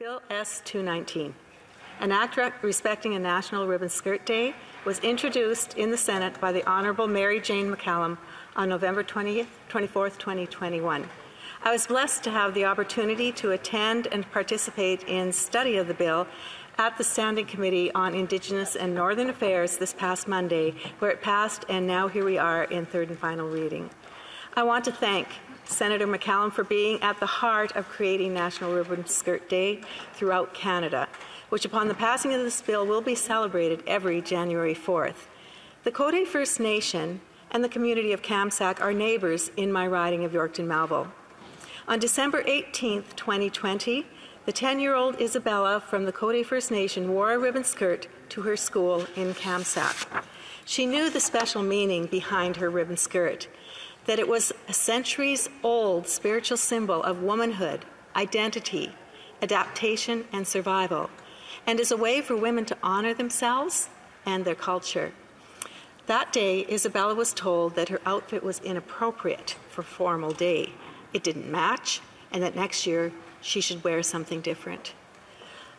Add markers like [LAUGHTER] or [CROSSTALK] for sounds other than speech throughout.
Bill S. 219, an act respecting a National Ribbon Skirt Day, was introduced in the Senate by the Honorable Mary Jane McCallum on November 20th, 24th, 2021. I was blessed to have the opportunity to attend and participate in study of the bill at the Standing Committee on Indigenous and Northern Affairs this past Monday, where it passed, and now here we are in third and final reading. I want to thank Senator McCallum for being at the heart of creating National Ribbon Skirt Day throughout Canada, which upon the passing of this bill will be celebrated every January 4th. The Cote First Nation and the community of Kamsack are neighbours in my riding of Yorkton Melville. On December 18, 2020, the 10 year old Isabella from the Cote First Nation wore a ribbon skirt to her school in Kamsack. She knew the special meaning behind her ribbon skirt, that it was a centuries old spiritual symbol of womanhood, identity, adaptation, and survival, and is a way for women to honor themselves and their culture. That day, Isabella was told that her outfit was inappropriate for formal day it didn't match, and that next year she should wear something different.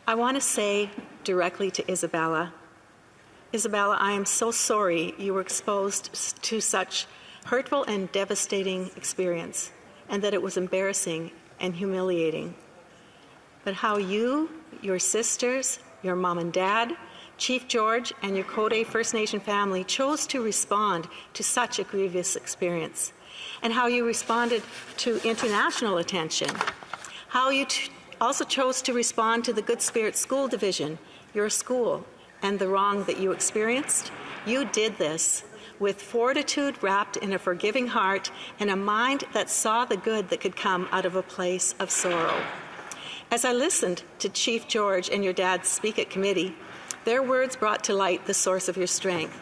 I want to say directly to Isabella Isabella, I am so sorry you were exposed to such hurtful and devastating experience, and that it was embarrassing and humiliating. But how you, your sisters, your mom and dad, Chief George, and your Cote First Nation family chose to respond to such a grievous experience and how you responded to international attention, how you t- also chose to respond to the Good Spirit School Division, your school, and the wrong that you experienced. You did this with fortitude wrapped in a forgiving heart and a mind that saw the good that could come out of a place of sorrow. As I listened to Chief George and your dad speak at committee, their words brought to light the source of your strength.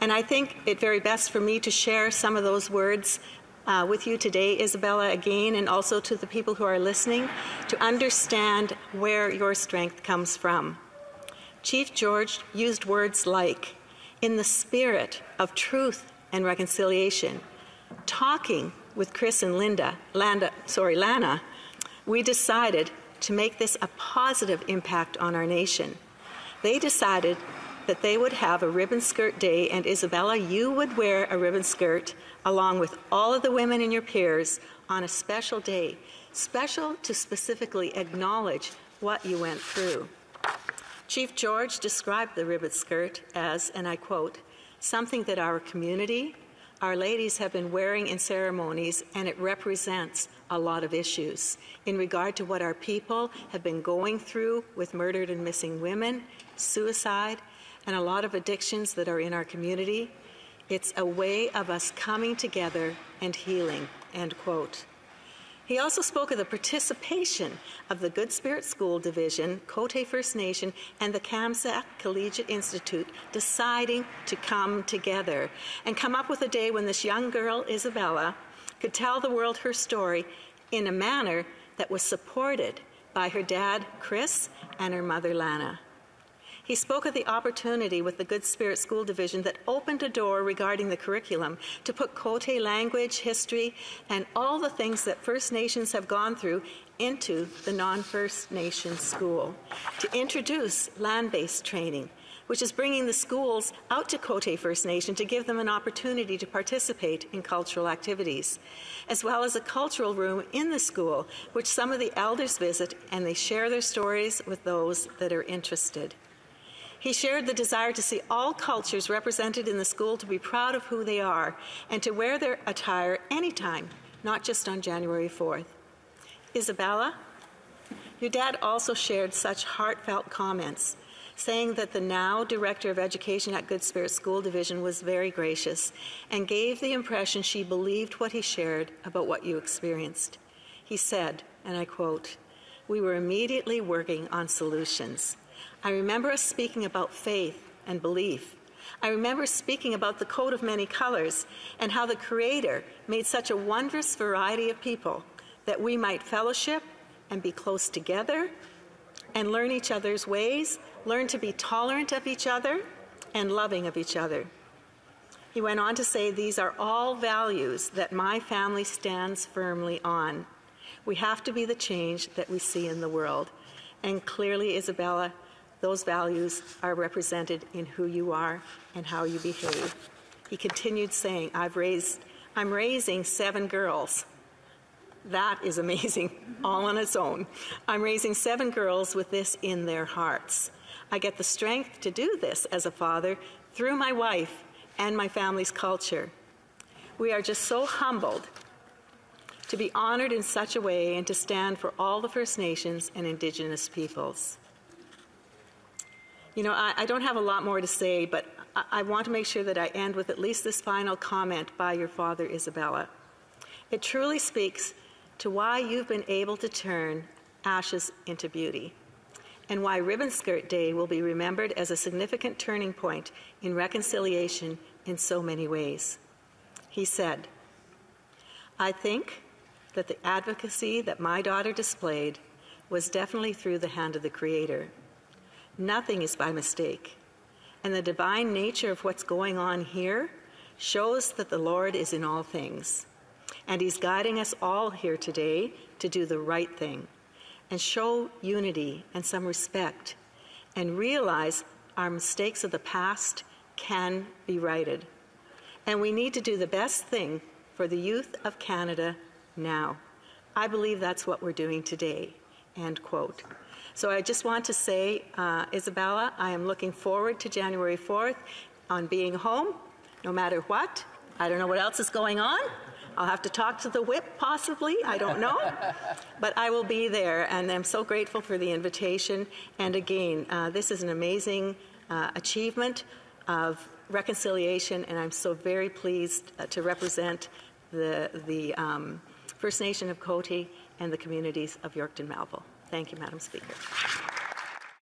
And I think it very best for me to share some of those words uh, with you today, Isabella, again, and also to the people who are listening to understand where your strength comes from. Chief George used words like, in the spirit of truth and reconciliation, talking with Chris and Linda, Landa, sorry, Lana, we decided to make this a positive impact on our nation. They decided that they would have a ribbon skirt day, and Isabella, you would wear a ribbon skirt along with all of the women in your peers on a special day, special to specifically acknowledge what you went through. Chief George described the ribbon skirt as, and I quote, something that our community, our ladies have been wearing in ceremonies, and it represents a lot of issues in regard to what our people have been going through with murdered and missing women, suicide, and a lot of addictions that are in our community. It's a way of us coming together and healing, end quote. He also spoke of the participation of the Good Spirit School Division, Cote First Nation, and the Kamsack Collegiate Institute deciding to come together and come up with a day when this young girl, Isabella, could tell the world her story in a manner that was supported by her dad, Chris, and her mother, Lana. He spoke of the opportunity with the Good Spirit School Division that opened a door regarding the curriculum to put Cote language, history, and all the things that First Nations have gone through into the non First Nation school, to introduce land based training, which is bringing the schools out to Cote First Nation to give them an opportunity to participate in cultural activities, as well as a cultural room in the school, which some of the elders visit and they share their stories with those that are interested. He shared the desire to see all cultures represented in the school to be proud of who they are and to wear their attire anytime, not just on January 4th. Isabella, your dad also shared such heartfelt comments, saying that the now Director of Education at Good Spirit School Division was very gracious and gave the impression she believed what he shared about what you experienced. He said, and I quote, We were immediately working on solutions. I remember us speaking about faith and belief. I remember speaking about the coat of many colors and how the Creator made such a wondrous variety of people that we might fellowship and be close together and learn each other's ways, learn to be tolerant of each other and loving of each other. He went on to say, These are all values that my family stands firmly on. We have to be the change that we see in the world. And clearly, Isabella, those values are represented in who you are and how you behave. He continued saying, I've raised, I'm raising seven girls. That is amazing, [LAUGHS] all on its own. I'm raising seven girls with this in their hearts. I get the strength to do this as a father through my wife and my family's culture. We are just so humbled to be honored in such a way and to stand for all the First Nations and Indigenous peoples. You know, I, I don't have a lot more to say, but I, I want to make sure that I end with at least this final comment by your father, Isabella. It truly speaks to why you've been able to turn ashes into beauty and why Ribbon Skirt Day will be remembered as a significant turning point in reconciliation in so many ways. He said, I think that the advocacy that my daughter displayed was definitely through the hand of the Creator. Nothing is by mistake, and the divine nature of what's going on here shows that the Lord is in all things. And He's guiding us all here today to do the right thing and show unity and some respect and realize our mistakes of the past can be righted. And we need to do the best thing for the youth of Canada now. I believe that's what we're doing today. End quote. So I just want to say, uh, Isabella, I am looking forward to January 4th on being home, no matter what. I don't know what else is going on. I'll have to talk to the whip, possibly. I don't know. [LAUGHS] but I will be there, and I'm so grateful for the invitation. And again, uh, this is an amazing uh, achievement of reconciliation, and I'm so very pleased uh, to represent the, the um, First Nation of Cote and the communities of Yorkton Melville. Thank you, Madam Speaker.